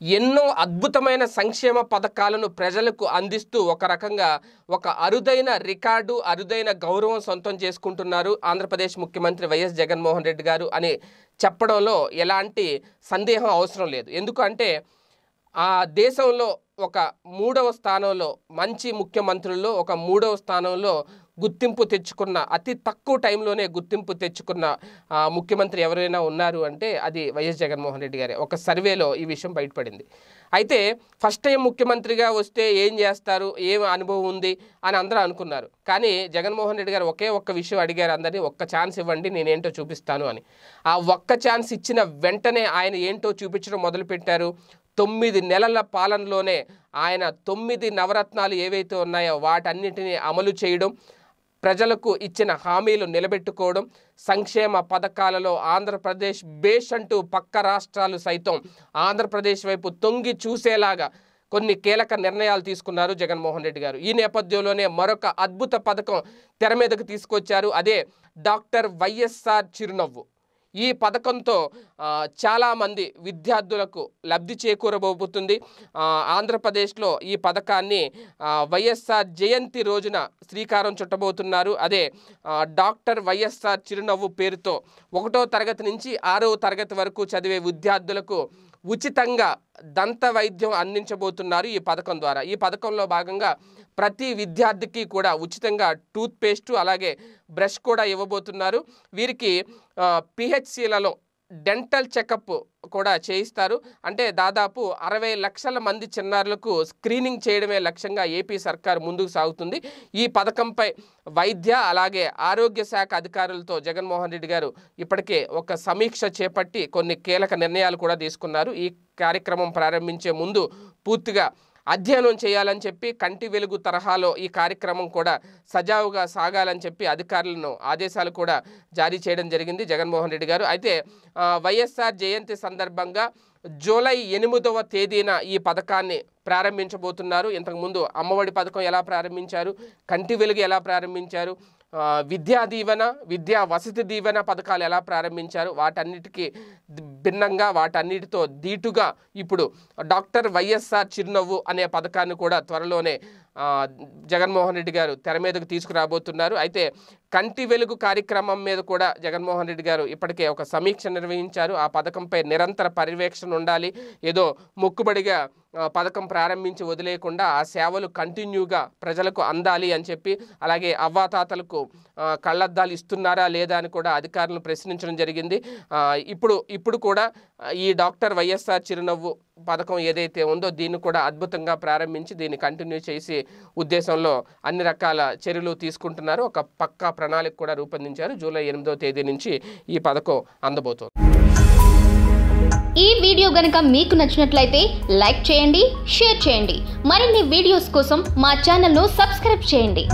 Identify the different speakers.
Speaker 1: ఎన్నో అద్భుతమైన సంక్షేమ పథకాలను ప్రజలకు అందిస్తూ ఒక రకంగా ఒక అరుదైన రికార్డు అరుదైన గౌరవం సొంతం చేసుకుంటున్నారు ఆంధ్రప్రదేశ్ ముఖ్యమంత్రి వైఎస్ జగన్మోహన్ రెడ్డి గారు అని చెప్పడంలో ఎలాంటి సందేహం అవసరం లేదు. ఎందుకంటే ఆ దేశంలో ఒక మూడవ స్థానంలో మంచి ముఖ్యమంత్రుల్లో ఒక మూడవ స్థానంలో గుర్తింపు తెచ్చుకున్న అతి తక్కువ టైంలోనే గుర్తింపు తెచ్చుకున్న ముఖ్యమంత్రి ఎవరైనా ఉన్నారు అంటే అది వైఎస్ జగన్మోహన్ రెడ్డి గారే. ఒక సర్వేలో ఈ విషయం బయటపడింది. అయితే ఫస్ట్ టైం ముఖ్యమంత్రిగా వస్తే ఏం చేస్తారు? ఏం అనుభవం ఉంది? అని అందరూ అనుకున్నారు. కానీ జగన్మోహన్ రెడ్డి గారు ఒకే ఒక్క విషయం అడిగారు అందరినీ ఒక్క ఛాన్స్ ఇవ్వండి నేనేంటో చూపిస్తాను అని. ఆ ఒక్క ఛాన్స్ ఇచ్చిన వెంటనే ఆయన ఏంటో చూపించడం మొదలుపెట్టారు. తొమ్మిది నెలల పాలనలోనే ఆయన తొమ్మిది నవరత్నాలు ఏవైతే ఉన్నాయో వాటన్నిటినీ అమలు చేయడం ప్రజలకు ఇచ్చిన హామీలు నిలబెట్టుకోవడం సంక్షేమ పథకాలలో ఆంధ్రప్రదేశ్ బేష్ అంటూ పక్క రాష్ట్రాలు సైతం ఆంధ్రప్రదేశ్ వైపు తొంగి చూసేలాగా కొన్ని కీలక నిర్ణయాలు తీసుకున్నారు జగన్మోహన్ రెడ్డి గారు. ఈ నేపథ్యంలోనే మరొక అద్భుత పథకం తెర మీదకు తీసుకొచ్చారు. అదే డాక్టర్ వైఎస్ఆర్ చిరునవ్వు. ఈ పథకంతో చాలామంది విద్యార్థులకు లబ్ధి చేకూరబోతుంది. ఆంధ్రప్రదేశ్లో ఈ పథకాన్ని వైఎస్ఆర్ జయంతి రోజున శ్రీకారం చుట్టబోతున్నారు. అదే డాక్టర్ వైఎస్ఆర్ చిరునవ్వు పేరుతో ఒకటో తరగతి నుంచి ఆరో తరగతి వరకు చదివే విద్యార్థులకు ఉచితంగా దంత వైద్యం అందించబోతున్నారు ఈ పథకం ద్వారా. ఈ పథకంలో భాగంగా ప్రతి విద్యార్థికి కూడా ఉచితంగా టూత్ పేస్ట్ అలాగే బ్రష్ కూడా ఇవ్వబోతున్నారు. వీరికి పిహెచ్సిలలో డెంటల్ చెకప్ కూడా చేయిస్తారు. అంటే దాదాపు అరవై లక్షల మంది చిన్నారులకు స్క్రీనింగ్ చేయడమే లక్ష్యంగా ఏపీ సర్కార్ ముందుకు సాగుతుంది. ఈ పథకంపై వైద్య అలాగే ఆరోగ్య శాఖ అధికారులతో జగన్మోహన్ రెడ్డి గారు ఇప్పటికే ఒక సమీక్ష చేపట్టి కొన్ని కీలక నిర్ణయాలు కూడా తీసుకున్నారు. ఈ కార్యక్రమం ప్రారంభించే ముందు పూర్తిగా అధ్యయనం చేయాలని చెప్పి కంటి వెలుగు తరహాలో ఈ కార్యక్రమం కూడా సజావుగా సాగాలని చెప్పి అధికారులను ఆదేశాలు కూడా జారీ చేయడం జరిగింది జగన్మోహన్ రెడ్డి గారు. అయితే వైఎస్ఆర్ జయంతి సందర్భంగా జూలై ఎనిమిదవ తేదీన ఈ పథకాన్ని ప్రారంభించబోతున్నారు. ఇంతకుముందు అమ్మఒడి పథకం ఎలా ప్రారంభించారు? కంటి వెలుగు ఎలా ప్రారంభించారు? విద్యా దీవెన విద్యా వసతి దీవెన పథకాలు ఎలా ప్రారంభించారు? వాటన్నిటికీ భిన్నంగా వాటన్నిటితో దీటుగా ఇప్పుడు డాక్టర్ వైఎస్ఆర్ చిరునవ్వు అనే పథకాన్ని కూడా త్వరలోనే జగన్మోహన్ రెడ్డి గారు తెర మీదకు తీసుకురాబోతున్నారు. అయితే కంటి వెలుగు కార్యక్రమం మీద కూడా జగన్మోహన్ రెడ్డి గారు ఇప్పటికే ఒక సమీక్ష నిర్వహించారు. ఆ పథకంపై నిరంతర పర్యవేక్షణ ఉండాలి. ఏదో మొక్కుబడిగా పథకం ప్రారంభించి వదిలేయకుండా ఆ సేవలు కంటిన్యూగా ప్రజలకు అందాలి అని చెప్పి అలాగే అవ్వాతాతలకు కళ్ళద్దాలు ఇస్తున్నారా లేదా అని కూడా అధికారులను ప్రశ్నించడం జరిగింది. ఇప్పుడు ఇప్పుడు కూడా కూడా ఈ డాక్టర్ వైఎస్ఆర్ చిరునవ్వు పథకం ఏదైతే ఉందో దీన్ని కూడా అద్భుతంగా ప్రారంభించి దీన్ని కంటిన్యూ చేసి ఉద్దేశంలో అన్ని రకాల చర్యలు తీసుకుంటున్నారు. ఒక పక్కా ప్రణాళిక కూడా రూపొందించారు. జూలై ఎనిమిదో తేదీ నుంచి ఈ పథకం అందబోతోంది.
Speaker 2: ఈ వీడియో గనక మీకు నచ్చినట్లయితే లైక్ చేయండి షేర్ చేయండి. మరిన్ని వీడియోస్ కోసం మా ఛానల్ను సబ్స్క్రైబ్ చేయండి.